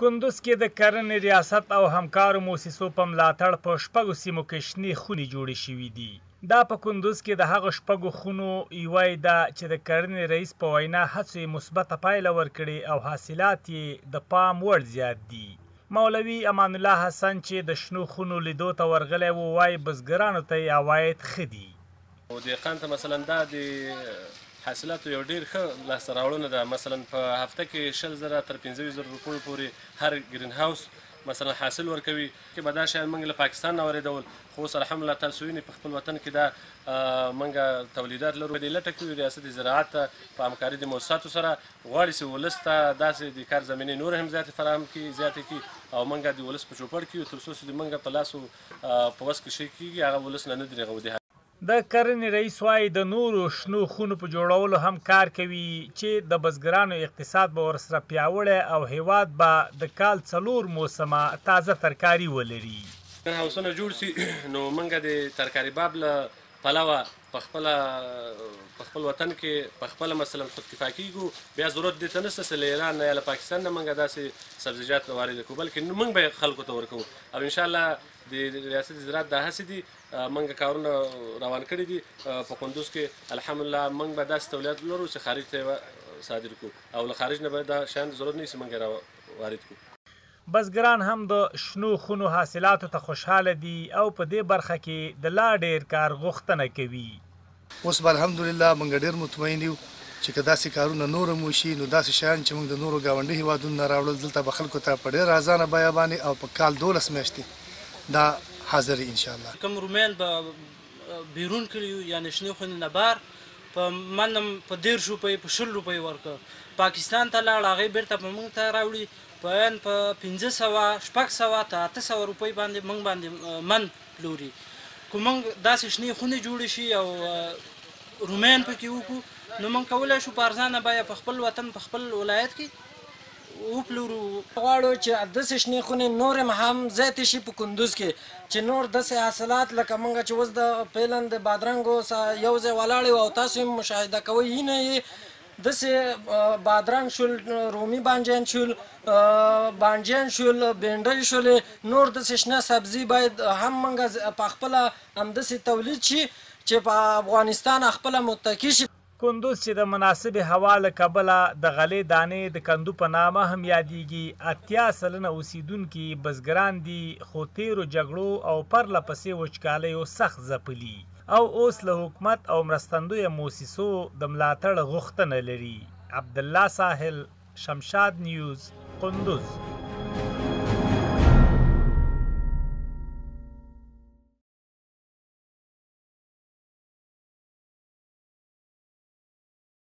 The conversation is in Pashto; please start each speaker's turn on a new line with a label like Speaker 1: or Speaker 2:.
Speaker 1: کندز کې د کرنې ریاست او همکارو موسسو په ملاتړ په شپږو سیمو کې شنې خونې جوړې شوې دي. دا په کندز کې د هغو شپږو خونو یوه ده چې د کرنې رییس په وینا هڅو یې مثبته پایله ورکړې او حاصلات یې د پام وړ زیات دي. مولوي امان الله حسن چې د شنو خونو لیدو ته ورغلی و، وايي بزګرانو ته یې عواید ښه دي.
Speaker 2: او دهقان ته مثلا دا د حاصلاتو یو ډیر ښه لاسته راوړنه ده مثلا په هفته کې شل زره تر پنځه ویشت زره روپیو پورې هر ګرین هاوس مثلا حاصل ورکوي کې به دا شیان موږ له پاکستان نه اورېدول خو اوس الحمدلله تاسو وینئ په خپل وطن کې دا موږ تولیدات لرو دې لټه کې ریاست زراعت ته په همکاري د موسساتو سره غواړي چې ولس ته داسې د کار زمینې نور هم زیاتې فراهم کړي زیاتې کړي او موږ د ولس په چوپړ کې یو تر څو چې د موږ په لاسو په وس کې شي کېږي هغه ولس نه نه درېغو دي.
Speaker 1: د کرنې رئیس وايي، د نورو شنو خونو په جوړولو هم کار کوي چې د بزګرانو اقتصاد به ورسره پیاوړی او هېواد به د کال څلور موسمه تازه ترکاري ولري.
Speaker 2: که هاوسونه جوړ شي نو موږ د ترکاري باب له پلوه په خپله په خپل وطن کې په خپله مثلا خود کفا کیږو بیا ضرورت دې ته نشته چې له ایران نه یا له پاکستان نه موږ داسې سبزیجات وارد کړو بلکې موږ به خلکو ته ورکوو او ان شاء الله د ریاست زراعت دا هڅې دي موږ کارونه روان کړي دي په کندوز کې الحمدلله موږ به داسې تولیدات لرو چې خارج ته صادر کړو او له خارج نه به دا شیان ضرورت نه چې موږ را وارد کړو
Speaker 1: بزګران هم د شنو خونو حاصلاتو ته خوشحاله دي او په دې برخه کې د لا ډېر کار غوښتنه کوي.
Speaker 3: اوس به الحمدالله موږ ډېر مطمئن یو چې که داسې کارونه نور هم وشي، نو داسې شیان چې موږ د نورو ګاونډي هېوادونو نه راوړل، دلته به خلکو ته په ډېره ارزانه بیه باندې او په کال دوولس میاشتې دا حاضر وي، انشاالله. چې
Speaker 4: کوم رومیان به بېرون کړي یو، یعنې شنې خونې نه بهر، په من هم په دېرش روپۍ، په شل روپۍ ورکړو، پاکستان ته لاړ، هغوی بېرته په موږ ته راوړي، پوان په پنځه سوه، شپږ سوه تر اته سوه روپۍ باندې موږ باندې من پلوري. که موږ داسې شنې خونې جوړې شي او رومین پکې وکړو نو موږ کولای شو په ارزانه بیه په خپل وطن په خپل ولایت کې وپلورو.
Speaker 5: غواړو چې داسې شنې خونې نورې هم زیاتې شي په کندوز کې چې نور داسې حاصلات لکه موږ چې اوس د فعلا د بادرنګو سره یو ځای ولاړ یو او تاسو یې مشاهده کوئ یی نه یی دسې بادرنګ شول، رومي بانجان شول، بانجان شول، بېنډۍ شولې، نور دسې شنه سبزي باید هم مونږ پخپله همدسې تولید شي چې په افغانستان خپله متکي شي.
Speaker 1: کندوز چې د مناسبې هوا له کبله د غلې دانې د کندو په نامه هم یادېږي، اتیا سلنه اوسېدونکي یې بزګران دي، خو تېرو جګړو او پرله پسې وچکالیو سخت ځپلي. او اوس له حکومت او مرستندویه موسسو د ملاتړ غوښتنه لري. عبدالله ساحل، شمشاد نیوز، قندوز.